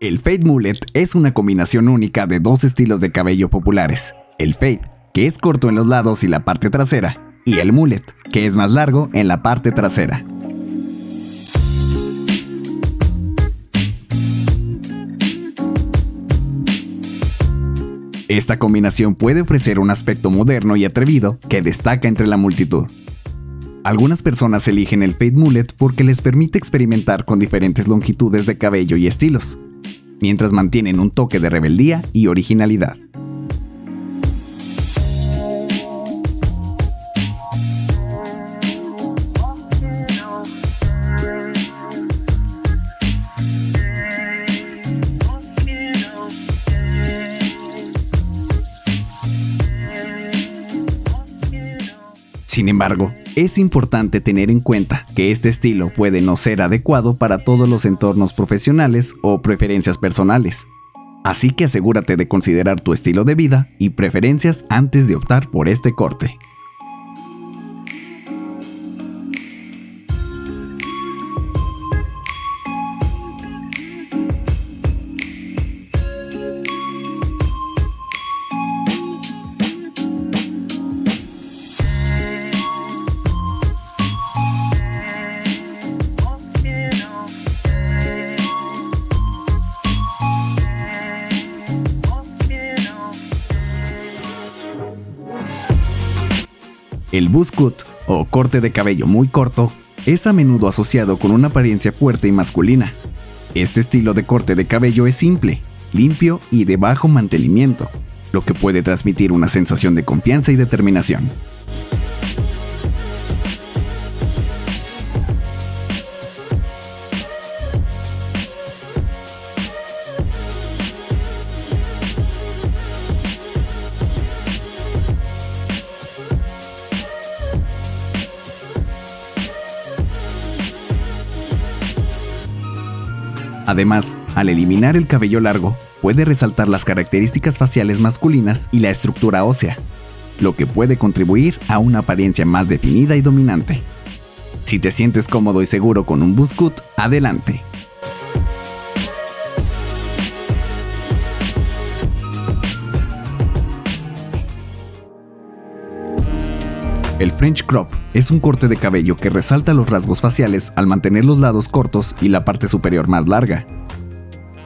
El fade mullet es una combinación única de dos estilos de cabello populares. El fade, que es corto en los lados y la parte trasera, y el mullet, que es más largo en la parte trasera. Esta combinación puede ofrecer un aspecto moderno y atrevido que destaca entre la multitud. Algunas personas eligen el fade mullet porque les permite experimentar con diferentes longitudes de cabello y estilos, mientras mantienen un toque de rebeldía y originalidad. Sin embargo, es importante tener en cuenta que este estilo puede no ser adecuado para todos los entornos profesionales o preferencias personales. Así que asegúrate de considerar tu estilo de vida y preferencias antes de optar por este corte. El buzz cut, o corte de cabello muy corto, es a menudo asociado con una apariencia fuerte y masculina. Este estilo de corte de cabello es simple, limpio y de bajo mantenimiento, lo que puede transmitir una sensación de confianza y determinación. Además, al eliminar el cabello largo, puede resaltar las características faciales masculinas y la estructura ósea, lo que puede contribuir a una apariencia más definida y dominante. Si te sientes cómodo y seguro con un buzz adelante. El French crop es un corte de cabello que resalta los rasgos faciales al mantener los lados cortos y la parte superior más larga.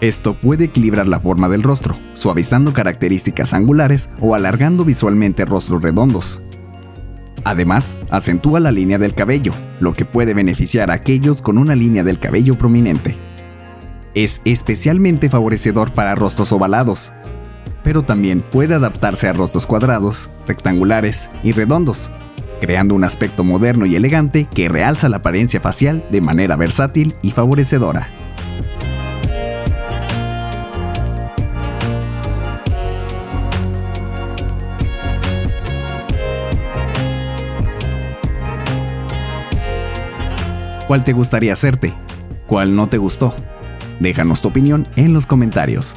Esto puede equilibrar la forma del rostro, suavizando características angulares o alargando visualmente rostros redondos. Además, acentúa la línea del cabello, lo que puede beneficiar a aquellos con una línea del cabello prominente. Es especialmente favorecedor para rostros ovalados, pero también puede adaptarse a rostros cuadrados, rectangulares y redondos, creando un aspecto moderno y elegante que realza la apariencia facial de manera versátil y favorecedora. ¿Cuál te gustaría hacerte? ¿Cuál no te gustó? Déjanos tu opinión en los comentarios.